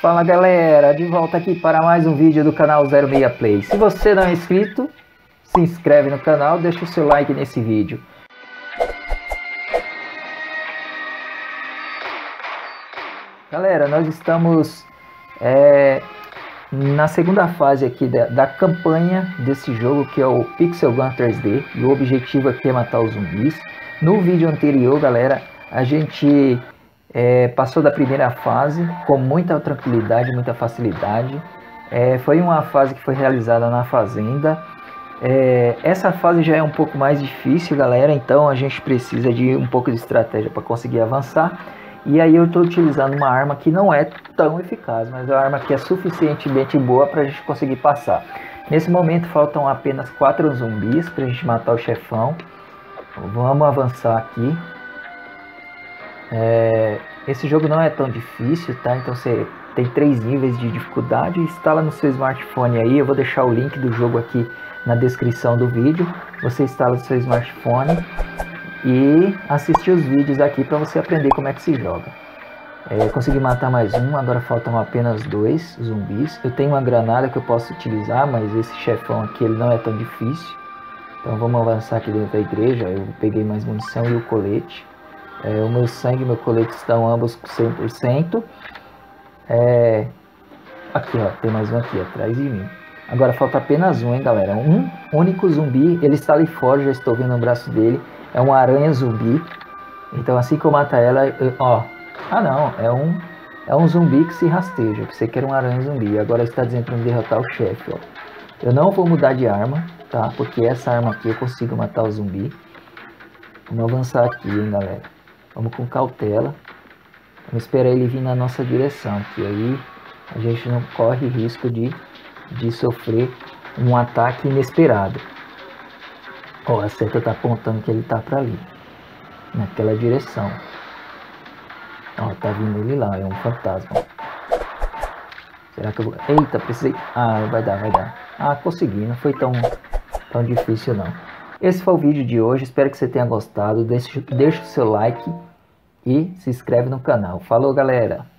Fala galera, de volta aqui para mais um vídeo do canal 06 Play. Se você não é inscrito, se inscreve no canal, deixa o seu like nesse vídeo. Galera, nós estamos é, na segunda fase aqui da, da, campanha desse jogo que é o Pixel Gun 3D e o objetivo aqui é matar os zumbis. No vídeo anterior, galera, a gente é, passou da primeira fase com muita tranquilidade, muita facilidade. É, foi uma fase que foi realizada na fazenda. É, essa fase já é um pouco mais difícil, galera, então a gente precisa de um pouco de estratégia para conseguir avançar. E aí eu estou utilizando uma arma que não é tão eficaz, mas é uma arma que é suficientemente boa para a gente conseguir passar. Nesse momento faltam apenas quatro zumbis para a gente matar o chefão. Vamos avançar aqui. É, esse jogo não é tão difícil, tá? Então você tem três níveis de dificuldade. Instala no seu smartphone aí. Eu vou deixar o link do jogo aqui na descrição do vídeo. Você instala no seu smartphone e assiste os vídeos aqui para você aprender como é que se joga. É, consegui matar mais um, agora faltam apenas dois zumbis. Eu tenho uma granada que eu posso utilizar, mas esse chefão aqui ele não é tão difícil. Então vamos avançar aqui dentro da igreja. Eu peguei mais munição e o colete. É, o meu sangue e meu colete estão ambos 100%. É, aqui, ó, tem mais um aqui atrás de mim. Agora falta apenas um, hein, galera. Um único zumbi, ele está ali fora, já estou vendo o braço dele. É uma aranha zumbi. Então assim que eu matar ela, eu, ó. Ah não, é um é um zumbi que se rasteja. Pensei que era uma aranha zumbi. Agora está dizendo para me derrotar o chefe, ó. Eu não vou mudar de arma, tá? Porque essa arma aqui eu consigo matar o zumbi. Vamos avançar aqui, hein, galera. Vamos com cautela. Vamos esperar ele vir na nossa direção, que aí a gente não corre risco de, de sofrer um ataque inesperado. Ó, a seta tá apontando que ele tá para ali, naquela direção. Ó, tá vindo ele lá, é um fantasma. Será que eu vou... Eita, precisei... Ah, vai dar, vai dar. Ah, consegui, não foi tão, tão difícil não. Esse foi o vídeo de hoje, espero que você tenha gostado. Deixe, deixe o seu like e se inscreve no canal. Falou, galera!